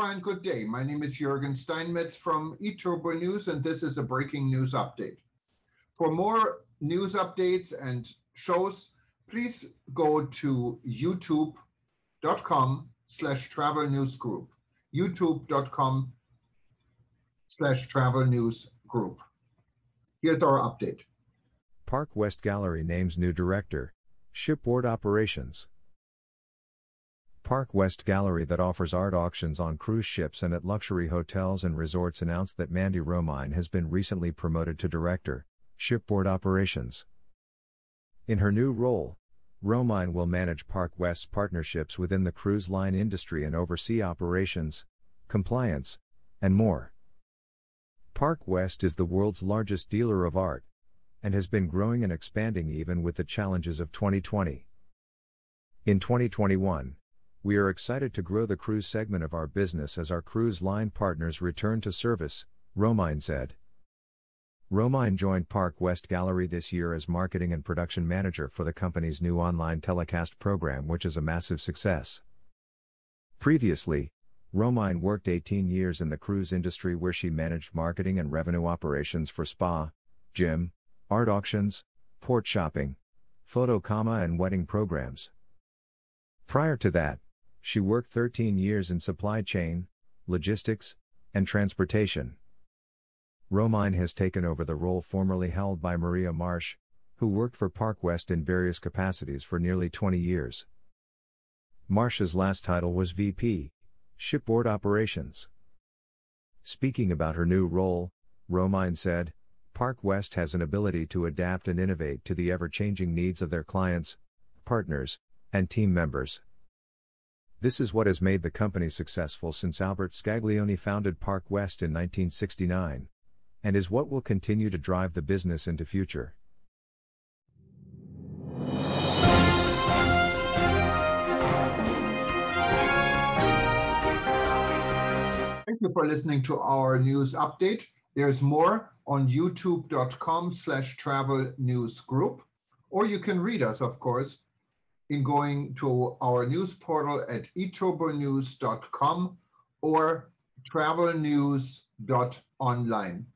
and good day. My name is Jürgen Steinmetz from eTurbo News, and this is a breaking news update. For more news updates and shows, please go to youtube.com slash travel news group. youtube.com slash travel news group. Here's our update. Park West Gallery names new director, shipboard operations. Park West Gallery that offers art auctions on cruise ships and at luxury hotels and resorts announced that Mandy Romine has been recently promoted to director, shipboard operations. In her new role, Romine will manage Park West's partnerships within the cruise line industry and oversee operations, compliance, and more. Park West is the world's largest dealer of art and has been growing and expanding even with the challenges of 2020. In 2021, we are excited to grow the cruise segment of our business as our cruise line partners return to service, Romine said. Romine joined Park West Gallery this year as marketing and production manager for the company's new online telecast program, which is a massive success. Previously, Romine worked 18 years in the cruise industry where she managed marketing and revenue operations for spa, gym, art auctions, port shopping, photo comma and wedding programs. Prior to that, she worked 13 years in supply chain, logistics, and transportation. Romine has taken over the role formerly held by Maria Marsh, who worked for Park West in various capacities for nearly 20 years. Marsh's last title was VP, Shipboard Operations. Speaking about her new role, Romine said, Park West has an ability to adapt and innovate to the ever changing needs of their clients, partners, and team members. This is what has made the company successful since Albert Scaglione founded Park West in 1969, and is what will continue to drive the business into future. Thank you for listening to our news update. There's more on youtube.com slash travel news group, or you can read us, of course, in going to our news portal at eturbonews.com or travelnews.online.